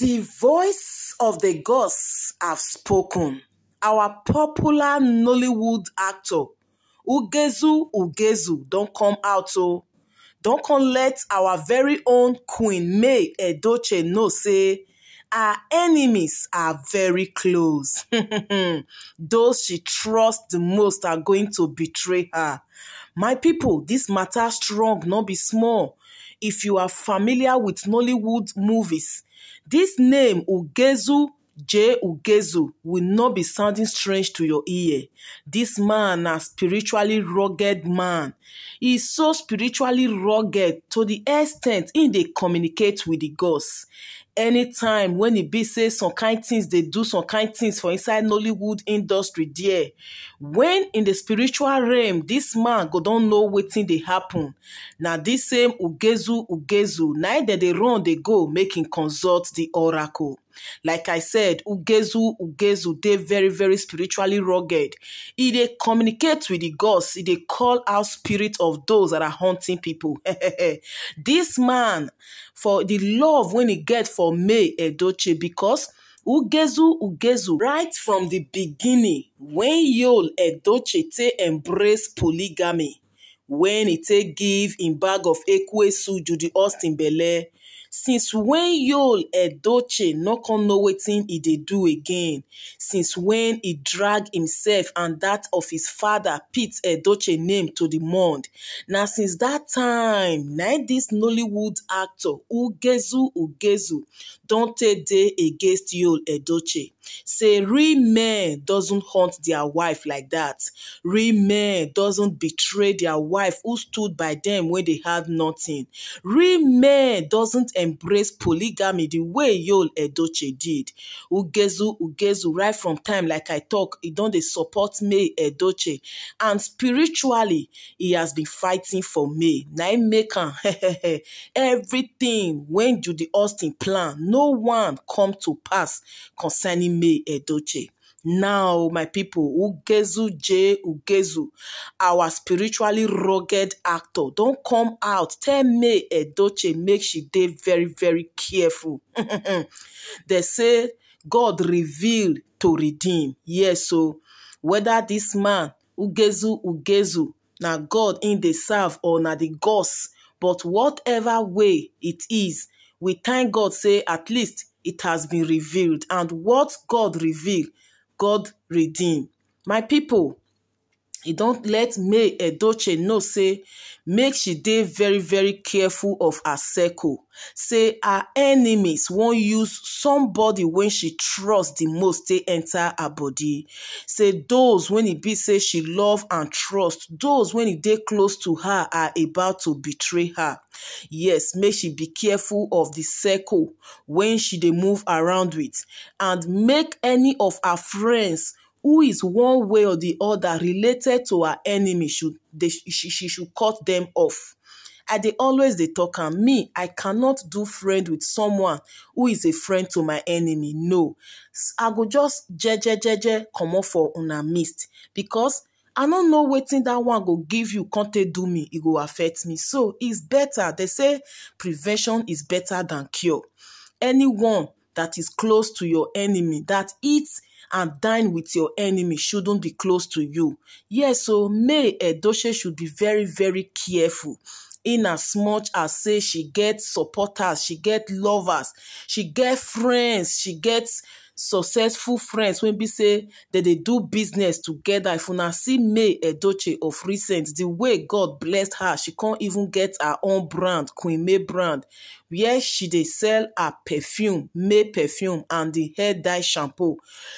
The voice of the gods have spoken. Our popular Nollywood actor Ugezu Ugezu don't come out oh. o. Don come let our very own Queen May Edochie know say our enemies are very close. Those she trusts the most are going to betray her. My people, this matter strong, not be small. If you are familiar with Nollywood movies, this name Ugezu J. Ugezu will not be sounding strange to your ear. This man a spiritually rugged man. He is so spiritually rugged to the extent he dey communicate with the gods. Anytime when e be say some kind things dey do some kind things for inside nollywood industry there. When in the spiritual realm this man go don know wetin dey happen. Na this same ugezu ugezu na dem dey run dey go make im consult the oracle. Like i said ugezu ugezu dey very very spiritually rugged. E dey communicate with the gods e dey call out spirit of those that are haunting people. This man for the love wey e get for may edoche because ugezu ugezu right from the beginning when yul edoche take embrace polygamy when e take give im bag of ekwesu judy austin belle since when yul edoche no come know wetin e dey do again? Since when e drag himself and that of his father pete edoche name to the mud? Na since that time na dis nollywood actor ugezu ugezu don take dey against yul edoche say real men doesn't hunt their wife like that. Real men doesn't betray their wife who stood by them when they had nothing. Real men doesn't embrace polygamy the way yul edochie did. Ugezu ugezu right from time like i talk e don dey support may edochie and spiritually he has been fighting for me. im make everything when judy austin plan no one come to pass concerning edochie now my people ugezu j ugezu our spiritually rugged actor don't come out tell may edochie make she dey very very careful. They say god revealed to redeem. Yes o whether this man ugezu ugezu na god in the serve or na the gods but whatever way it is we thank god say at least it has been revealed and what god revealed, god redeemed. my people e don let may edoche know say make she dey very very careful of her circle. Say her enemies wan use somebody wey she trust the most take enter her body. Say those wey e be say she love and trust those wey e dey close to her are about to betray her. Yes make she be careful of the circle wey she dey move around with. And make any of her friends who is one way or the other related to her enemy should they, she, she should cut them off. I dey always dey talk am me i cannot do friend with someone who is a friend to my enemy no. I go just jejejeje comot for una midst because i no know wetin dat one go give you come take do me e go affect me. So its better they say prevention is better than cure. Anyone that is close to your enemy that eats and dine with your enemy shouldn't be close to you. Yes, so May Edoche should be very, very careful. In as much as say she gets supporters, she get lovers, she get friends, she gets successful friends wey be say dem dey do business together if una see may edoche of recent the way god bless her she come even get her own brand queen may brand where she dey sell her perfume may perfume and the hair dye shampoo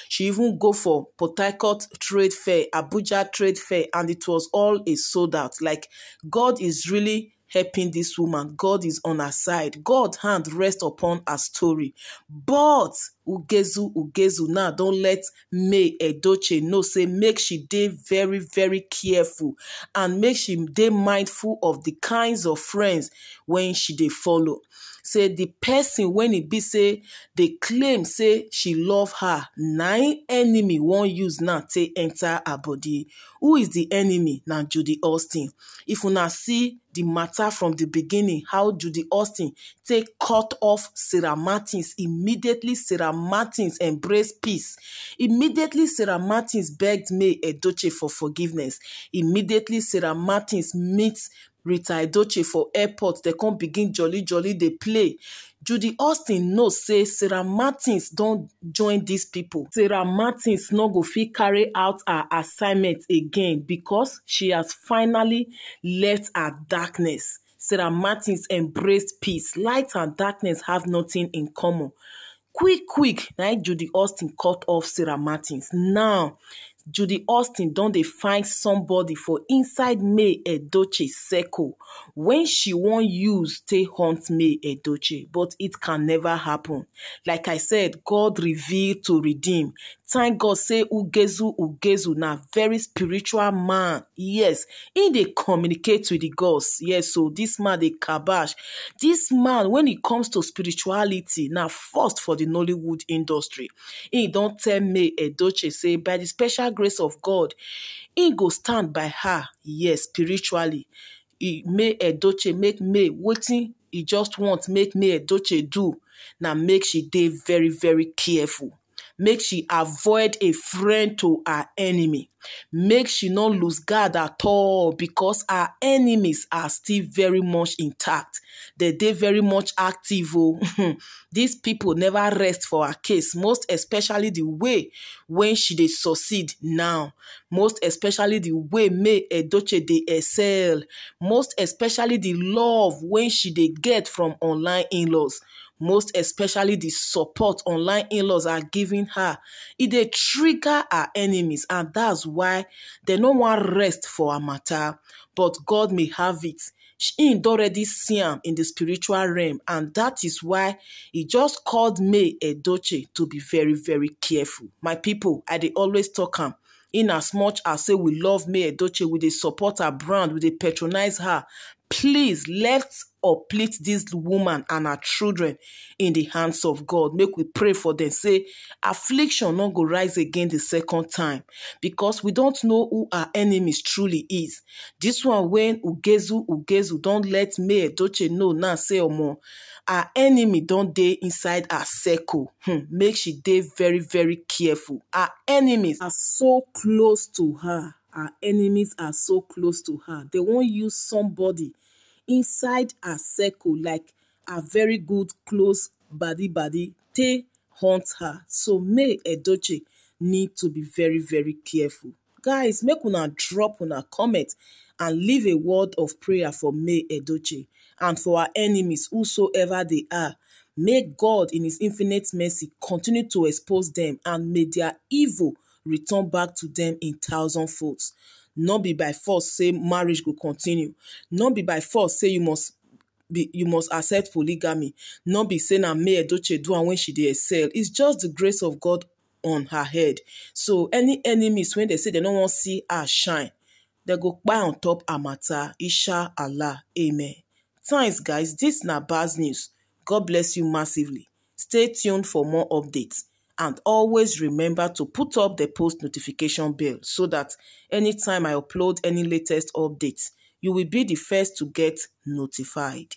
she even go for port harcourt trade fair abuja trade fair and it was all a sold out like god is really helping this woman. God is on her side. God hand rest upon her story. But Ugezu Ugezu. Now don't let May Edoche know. Say make she dey very very careful. And make she dey mindful of the kinds of friends when she dey follow. say the person when e be say dey claim say she love her na im enemy wan use now take enter her body. Who is the enemy? Na judy austin if una see the matter from the beginning how judy austin take cut off sarah martins immediately sarah martins embrace peace. Immediately sarah martins begged may edoche for forgiveness. Immediately sarah martins meet rita edoche for airport. Dem come begin jolly jolly dey play. Judy austin know say sarah martins don join dis pipo sarah martins no go fit carry out her assignment again becos she has finally left her darkness. Sarah martins embrace peace. Light and darkness have nothing in common quick quick na judy austin cut off sarah martins. Now judy austin don dey find somebody for inside may edochie circle wen she wan use take hunt may edochie but it can never happen. Like i said god reveal to redeem thank god say ugezu ugezu na very spiritual man. Yes he dey communicate with the gods. Yes so this man dey kabash. This man when e comes to spirituality na first for the nollywood industry. He don tell may edochie say by the special grace of god he go stand by her. Yes spiritually. May edochie make may. Wetin e just want make may edochie do na make she dey very very careful make she avoid a friend to her enemy. Make she no lose guard at all because her enemies are still very much intact. Dem dey very much active o these people never rest for her case most especially the way when she dey succeed now. Most especially the way may edoche dey excel. Most especially the love wey she dey get from online in-laws most especially the support online in-laws are giving her. E dey trigger her enemies and that's why dem no wan rest for her matter. But god may have it. Him don already see in the spiritual realm and that is why he just called may edochie to be very very careful. My people i dey always talk am. In as much as say we love may edochie we dey support her brand we dey patronize her please let's uplift this woman and her children in the hands of God. Make we pray for them. Say affliction not go rise again the second time because we don't know who our enemies truly is. This one when Ugezu Ugezu don't let me Edoche know now say omo our enemy don't dey inside our circle. Hmm. Make she dey very very careful. Our enemies are so close to her. Our enemies are so close to her. They won't use somebody inside her circle like a very good close body body take hunt her. So may edoche need to be very very careful. Guys make una drop una comment and leave a word of prayer for may edoche and for our enemies whosoever they are. May god in his infinite mercy continue to expose them and may their evil return back to them in thousand folds. No be by force say marriage go continue. No be by force say you must be you must accept polygamy. No be say na may edoche do am when she dey excel. It's just the grace of god on her head. So any enemies wey dey say dem no wan see her shine dem go kpai on top matter. Isha allah. Amen. Thanks guys. This na baz news. God bless you massively. Stay tuned for more updates and always remember to put up the post notification bell so that anytime I upload any latest updates, you will be the first to get notified.